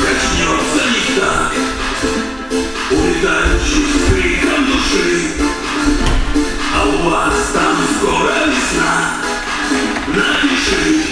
Проснется не так Улетающий с А у вас там скоро весна Напиши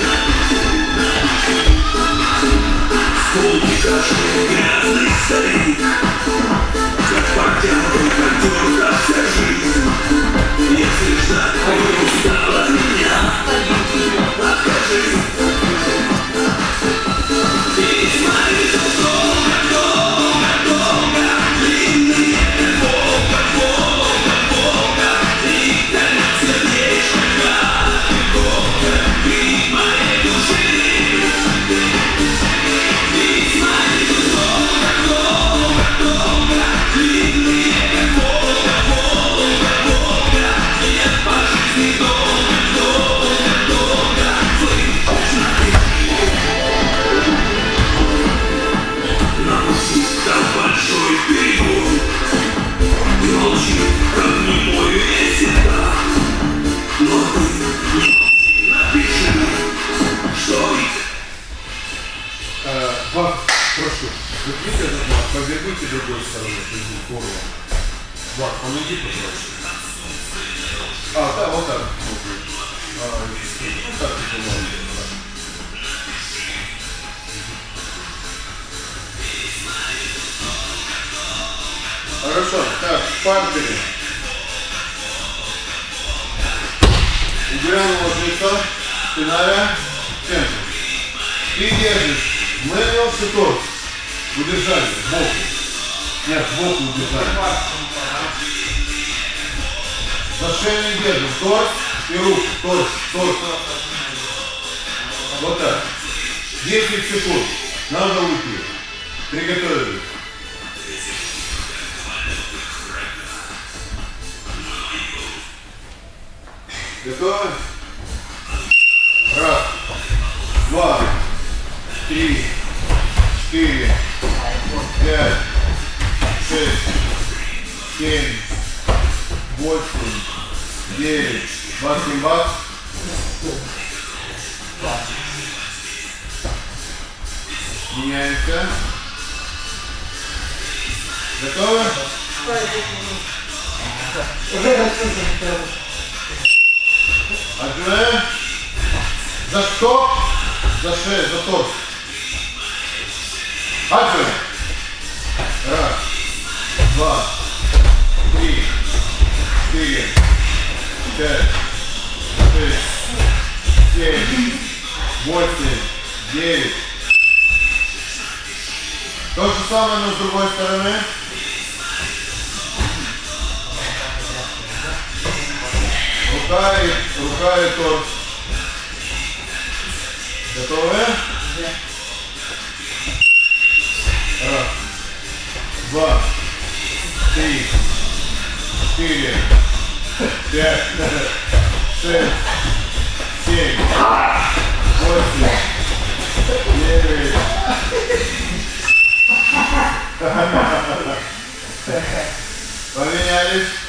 поверните другой стороной, то есть горло. Влад, помоги, пожалуйста. А, да, вот так. А, ну, так, ладно, да. Хорошо, так, партери. Убираем ложиться, спиная, центр. Ты держишь, мэнился торс. Удержали, сбоку. Нет, сбоку удержали. За шею не держим, торс и руку, торс, торс. Вот так. 10 секунд. Надо уйти. Приготовились. Готовы? Раз, два, три, четыре, пять, шесть, семь, восемь, девять, двадцать бац. Меняемся. Готовы? Отжимаем. За что? За шею, за торс. Отжимаем. Раз, два, три, четыре, пять, шесть, семь, восемь, девять. То же самое, но с другой стороны. Рука и, рука и торс. Готовы? Четыре, пять, шесть, семь, восемь, девять. Поменялись.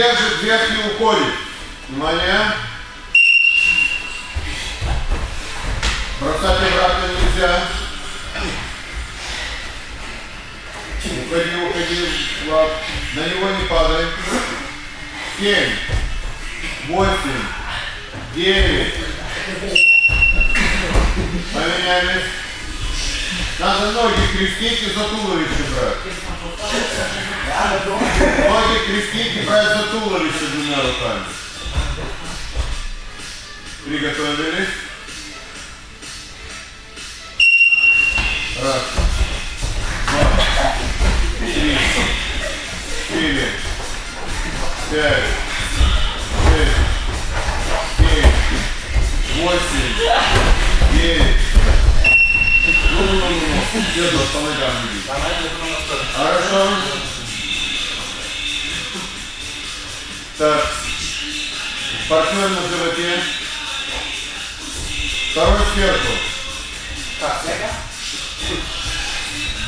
Держит, верхний уходит. Внимание. Бросать обратно нельзя. Уходи, уходи, Влад. На него не падай. Семь, восемь, девять. Поменялись. Надо ноги крестить и за туловище брать. Ноги крестить и брать за туловище двумя руками. Приготовились. Раз, два, три, четыре, пять, шесть, семь, восемь, девять. Ну, ну, ну, ну, тут по ногам? Хорошо. Так. Партнер на животе. Второй сверху. Так, это?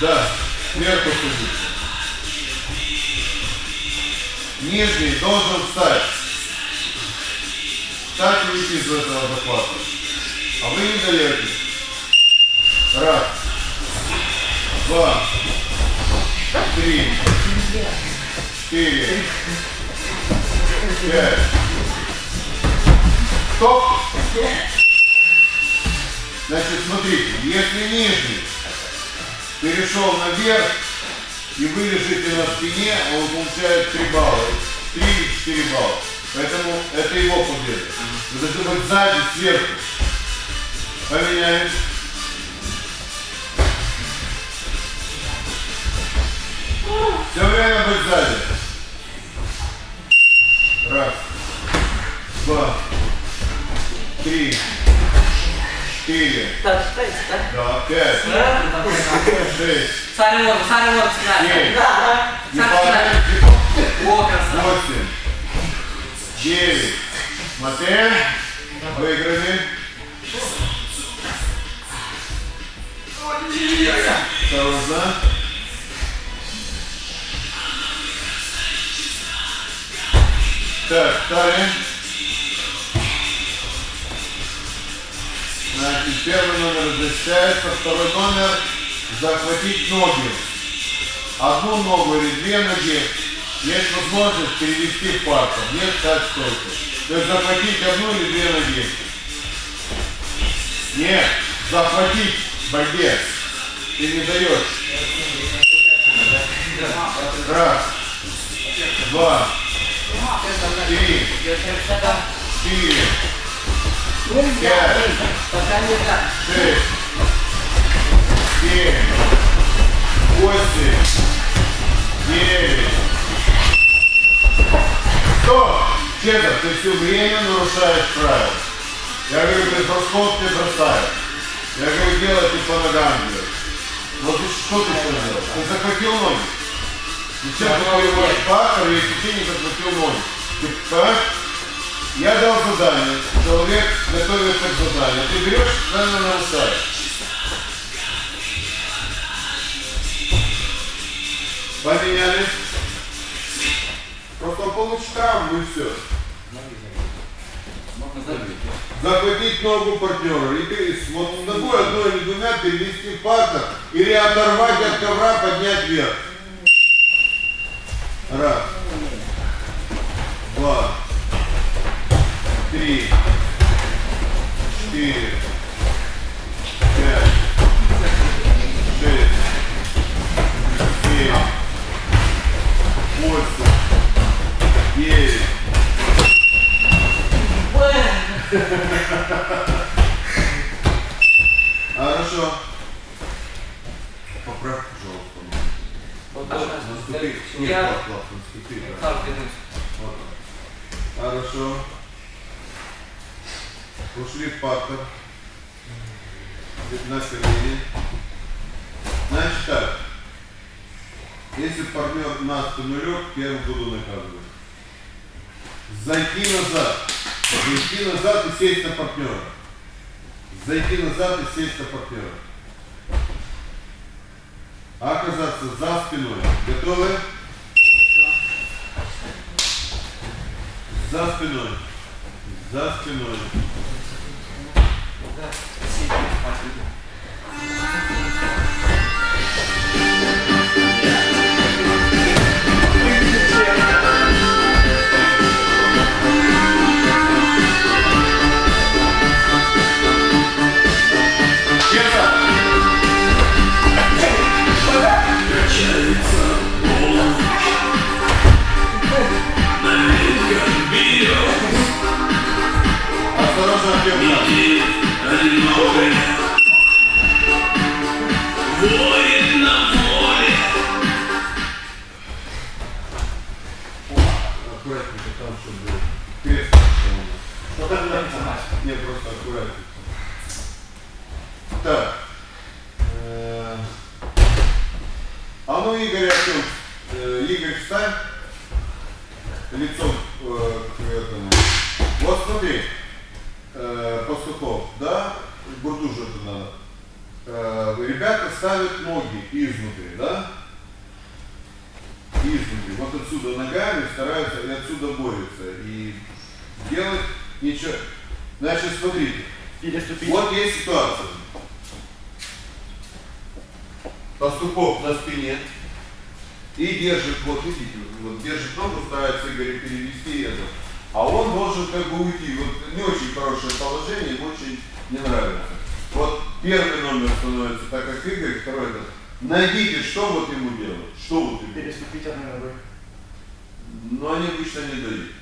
Да, сверху садится. Нижний должен встать. Так выйти из этого захвата. А вы не даете. Раз. Два. Три. Четыре. Пять. Стоп. Значит, смотрите, если нижний перешел наверх, и вы лежите на спине, он получает 3 балла. 3 или 4 балла. Поэтому это его победа. Вы должны быть сзади, сверху. Поменяем. Все время быть сзади. Раз. Два. Три. Четыре. Так, считайте, да? Да, пять. Да? Шесть. Сами можно, сами можно Семь. Да, да. О, красава. Восемь. Девять. Смотри. Выиграли. Осторожно. Так, встали. Значит, первый номер защищается, второй номер захватить ноги. Одну ногу или две ноги есть возможность перевести в партер, нет стать стойку. То есть захватить одну или две ноги. Нет, захватить борьбе. Ты не даешь. Раз, два, три, четыре, пять, Пока не так. шесть, семь, восемь, девять. Стоп! Честно, ты все время нарушаешь правила. Я говорю, ты бросаешь. Я говорю, делай ты по ногам делаешь. Что ты что делал? Ты захватил ноги. Если ты не захватил ноги? Ты понимаешь? Я дал задание, человек готовится к заданию. Ты берешь, правильно нарушаешь. Поменялись. Просто он получит травму и все. Захватить ногу партнера. И ты вот с ногой одной или двумя перевести партер или оторвать от ковра, поднять вверх. Раз. Два. Три. Четыре. Пять. Шесть. Семь. Восемь. Девять. Хорошо. Поправь, пожалуйста. Вот так. Наступи. Нет, Я... Влад, Влад, наступи. да. Так, вернусь. Вот так. Хорошо. Ушли в партер. На колени. Значит так. Если партнер на спину лег, первым наказывать. Зайти назад. Зайти назад и сесть на партнера. Зайти назад и сесть на партнера. Оказаться за спиной. Готовы? За спиной. За спиной. Честно. Смотри, э, Пастухов, да, Бурдужу это надо. Э, ребята ставят ноги изнутри, да? Изнутри. Вот отсюда ногами стараются и отсюда борются. И делать ничего. Значит, смотрите. Вот есть ситуация. Пастухов на спине и держит, вот видите, вот держит ногу, старается Игорь перевести это. А он должен как бы уйти. Вот не очень хорошее положение, ему очень не нравится. Вот первый номер становится так, как Игорь, второй это. Найдите, что вот ему делать. Что вот ему. Переступить одной ногой. Но они обычно не дают.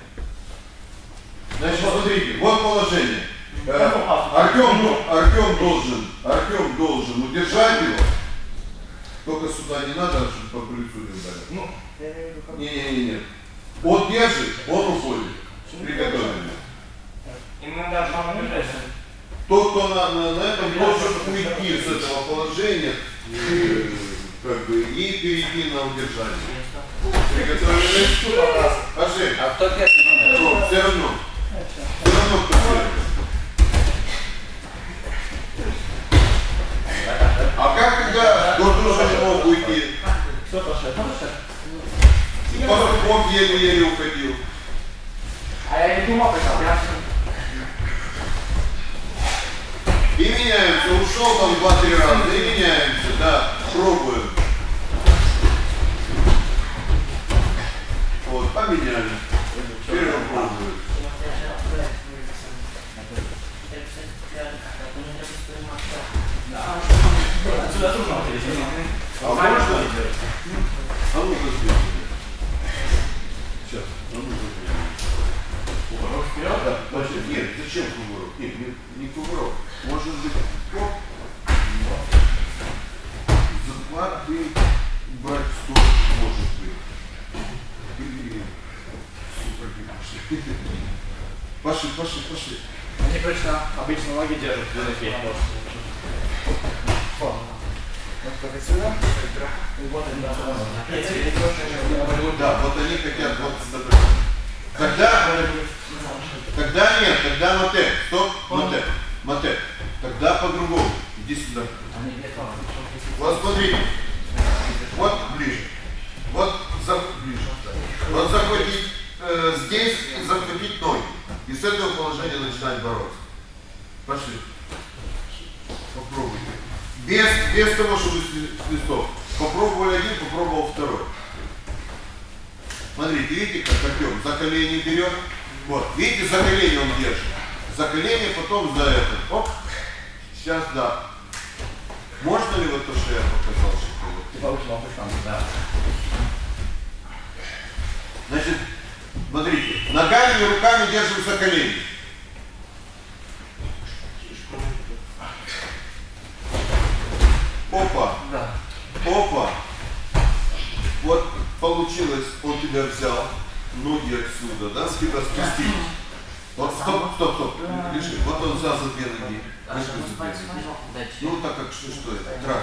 Значит, смотрите, вот положение. Э, Артем, ну, Артем должен, Артем должен удержать его. Только сюда не надо, чтобы по плечу не ударить. Ну, я имею в виду как... Не-не-не. Он держит, он уходит. Приготовлено. Ему даже мама не Тот, кто на, на, на этом должен уйти с этого положения и, как бы, и перейти на удержание. Приготовлены? Пошли. А кто первый все равно. Все равно кто первый. А как когда Гордуша не мог уйти? Кто пошел? Пастухов еле-еле уходил. Я не думал, И меняемся. Ушел там два-три раза. И меняемся. Да, пробуем. Вот, поменяли. Теперь пробуем. Отсюда трудно перейти. А можно? А ну-ка сделай. Сейчас. А ну-ка сделай. Кувырок вперед. Да, значит, нет, зачем кувырок? Нет, не, не кувырок. Может быть, оп. Захваты брать сторону может быть. Блин. Сука, пошли. Пошли, пошли, пошли. Они точно обычно ноги держат в как отсюда. И вот они. Да, вот они хотят вот сюда. Тогда, тогда нет, тогда мате. Стоп, мате. Мате. Тогда по-другому. Иди сюда. Вот смотрите. Вот ближе. Вот за, ближе. Вот захватить э, здесь захватить ноги. И с этого положения начинать бороться. Пошли. Попробуйте. Без, без того, чтобы с листов. Попробовали один, попробовал второй. Смотрите, видите, как Артем за колени берет? Вот, видите, за колени он держит. За колени, потом за это. Оп. Сейчас, да. Можно ли вот то, что я показал? что? Типа да. Значит, смотрите, ногами и руками держим за колени. Опа, Да. опа. Вот получилось, он тебя взял, ноги отсюда, да, с тебя спустил. Вот стоп, стоп, стоп, лежи. Вот он взял за две ноги. Лежи за две ноги. Ну так как что, что это? Раз.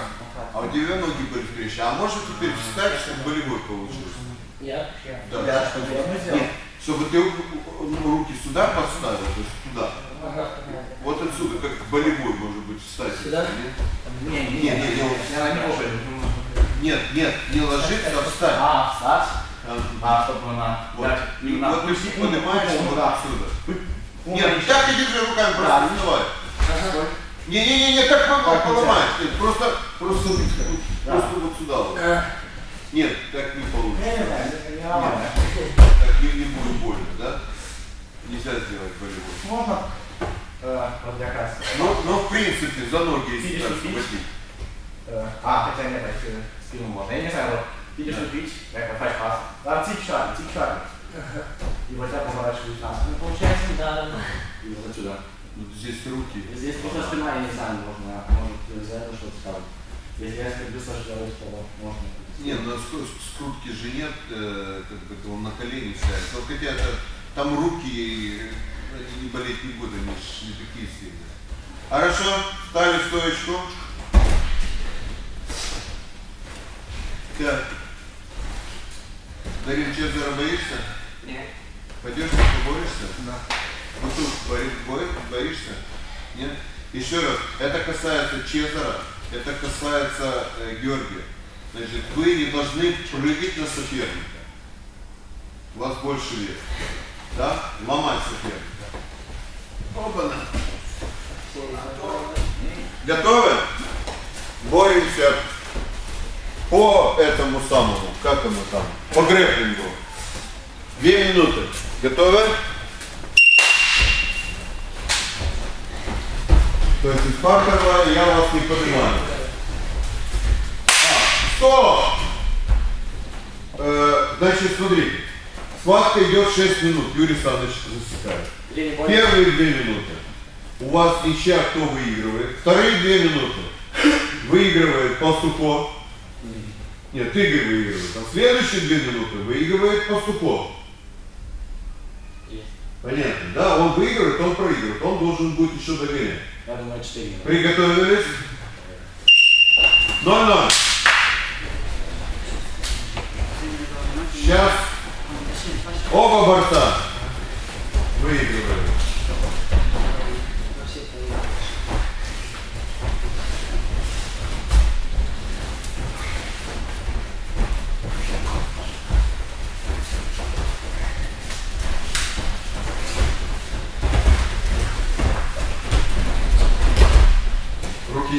А у тебя ноги были встречи. А может теперь встать, чтобы болевой получился? Я? Да. Я что должен сделать? Нет, чтобы ты ну, руки сюда подставил, то есть туда. Вот отсюда, как болевой может быть встать. Сюда? Не, не, Не, не, не, вот. Я не похож. Нет, нет, не ложиться, а встать. А, встать? А, А, чтобы на... Вот, дать и именно вот ты пульсик, поднимаешь ну, вот да. отсюда. Ну, Нет, видишь. так и держи руками, просто Да, не вставай. Стой. Не-не-не, так по- Так поломаешь. Нет, просто, просто, Да. просто вот сюда вот. Нет, так не Не, не, получится. не, не нормально. Так не, не будет больно, да? Нельзя сделать болевой. Можно э, вот как раз. Но, но в принципе, за ноги, если так схватить. Э, а, хотя нет, так э, спину можно. Я не знаю, вот видишь ступить, как файт пас. Да, тип шаг, тип шаг. И вот так поворачиваешь нас. Ну, получается, да, да. И вот отсюда. Вот здесь руки. Здесь просто спина, я не знаю, можно, может за это что-то ставить. Если я быстро делаю, то можно. Нет, ну ск- скрутки же нет, э, как бы он на колени сядет. Но хотя это, там руки э, не болеть не будут, они ж не такие сильные. Хорошо, ставили стоечку. Так. Дарин, Чезера боишься? Ні. Пойдешь, поборешься? Да. Ну тут бори- бой- боишься? Нет? Еще раз, это касается Чезара, это касается э, Георгия. Значит, вы не должны прыгать на соперника. У вас больше вес. Да? Ломать соперника. Оба-на. Готовы? Боремся по этому самому, как ему там, по грэплингу. Две минуты. Готовы? То есть из паркового я вас не поднимаю. А, стоп! Э, значит, смотрите. Схватка идет 6 минут. Юрий Александрович засекает. Первые две минуты. У вас ничья, кто выигрывает. Вторые две минуты. Выигрывает Пастухов. Нет, Игорь выигрывает. А следующие две минуты выигрывает Пастухов. Есть. Понятно, да? Он выигрывает, он проигрывает. Он должен будет еще догонять. Я думаю, 4 минуты. Приготовились? 0-0. Сейчас оба борта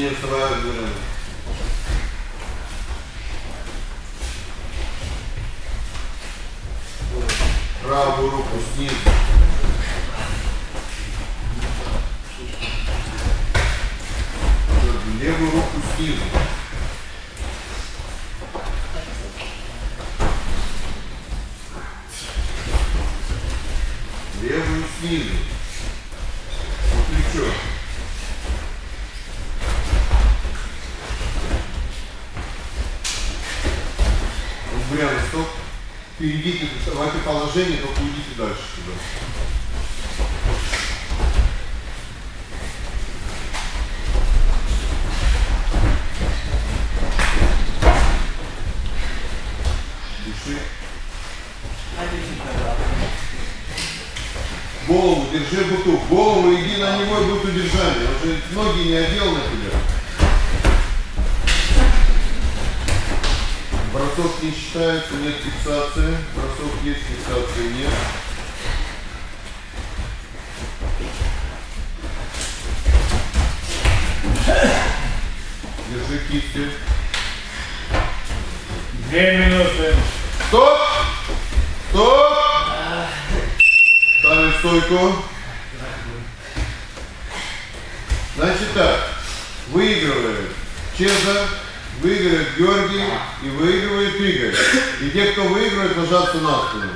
Вставают, Гурен. Правую руку снизу. Левую руку снизу. Левую снизу. По плечо. Брянный стоп. Перейдите в это положение, только уйдите дальше туда. Дыши. Голову, держи буту. Голову иди на него и будь удержание. Он же ноги не одел. Бросок не считается, нет фиксации. Бросок есть, фиксации нет. Держи кисти. Две минуты. Стоп! Стоп! Ставим стойку. Значит так, выигрывает Чеза, выигрывает Георгий и выигрывает Игорь. И те, кто выигрывает, ложатся на спину.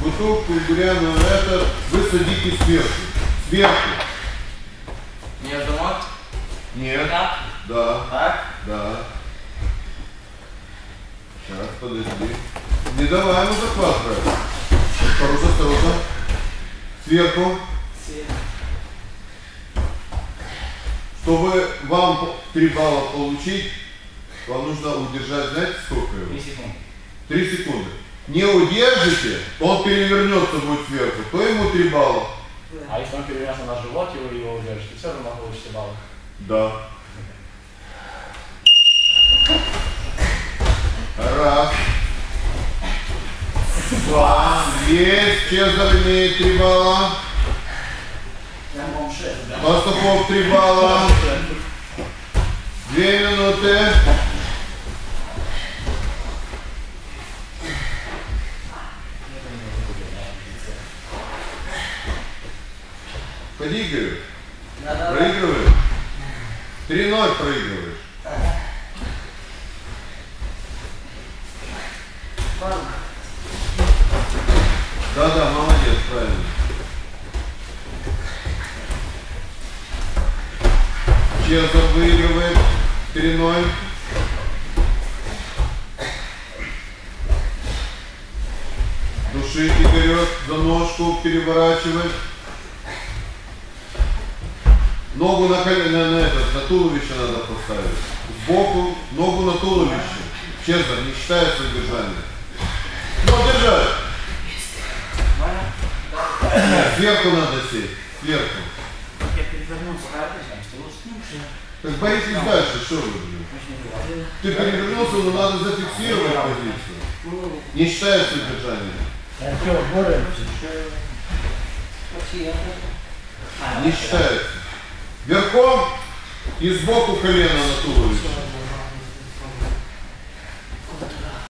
Бутылку, Гуряну, это вы садитесь сверху. Сверху. Между ног? Нет. Так? Да. Так? Да. Сейчас, подожди. Не давай ему захват брать. Осторожно, осторожно. Сверху. Чтобы вам 3 балла получить, вам нужно удержать, знаете, сколько 3 его? секунды. 3 секунды. Не удержите, он перевернется будет сверху, то ему 3 балла. А если он перевернется на живот, и вы его удержите, все равно получите баллы. Да. Раз. Два. Есть. Чезар имеет три балла. Я вам 6, да? Пастухов три балла. Две минуты. Ногу на, коле- на, на, этот, на туловище надо поставить. Сбоку, ногу на туловище. Честно, не считается движение. Ну, держать. Нет, сверху надо сесть. Сверху. Я перевернулся. Так боитесь дальше, что вы, блин? Ты перевернулся, но надо зафиксировать позицию. Не считается боремся? Не считается. Верхом и сбоку колено на туловище.